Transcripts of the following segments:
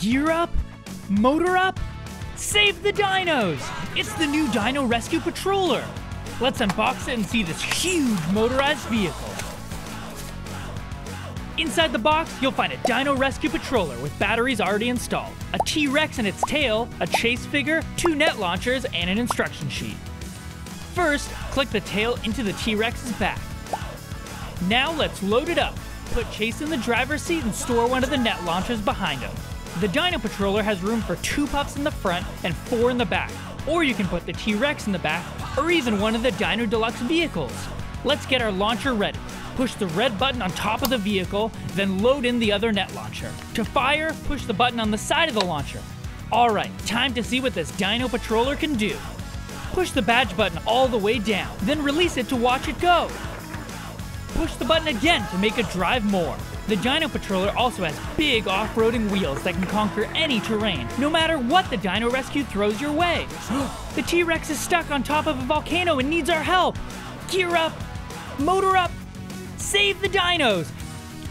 Gear up? Motor up? Save the dinos! It's the new Dino Rescue Patroller! Let's unbox it and see this huge motorized vehicle. Inside the box, you'll find a Dino Rescue Patroller with batteries already installed, a T-Rex and its tail, a chase figure, two net launchers, and an instruction sheet. First, click the tail into the T-Rex's back. Now let's load it up. Put Chase in the driver's seat and store one of the net launchers behind him. The Dino Patroller has room for two pups in the front and four in the back, or you can put the T-Rex in the back, or even one of the Dino Deluxe vehicles. Let's get our launcher ready. Push the red button on top of the vehicle, then load in the other net launcher. To fire, push the button on the side of the launcher. Alright, time to see what this Dino Patroller can do. Push the badge button all the way down, then release it to watch it go. Push the button again to make it drive more. The Dino Patroller also has big off-roading wheels that can conquer any terrain, no matter what the Dino Rescue throws your way. the T-Rex is stuck on top of a volcano and needs our help. Gear up, motor up, save the dinos.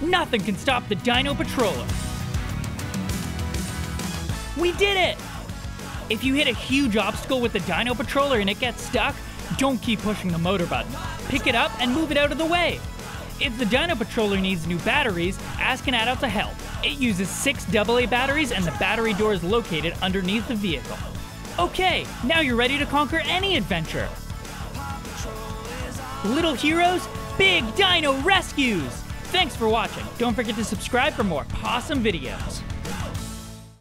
Nothing can stop the Dino Patroller. We did it! If you hit a huge obstacle with the Dino Patroller and it gets stuck, don't keep pushing the motor button. Pick it up and move it out of the way. If the Dino Patroller needs new batteries, ask an adult to help. It uses six AA batteries and the battery door is located underneath the vehicle. Okay, now you're ready to conquer any adventure. Little heroes, big dino rescues! Thanks for watching. Don't forget to subscribe for more awesome videos.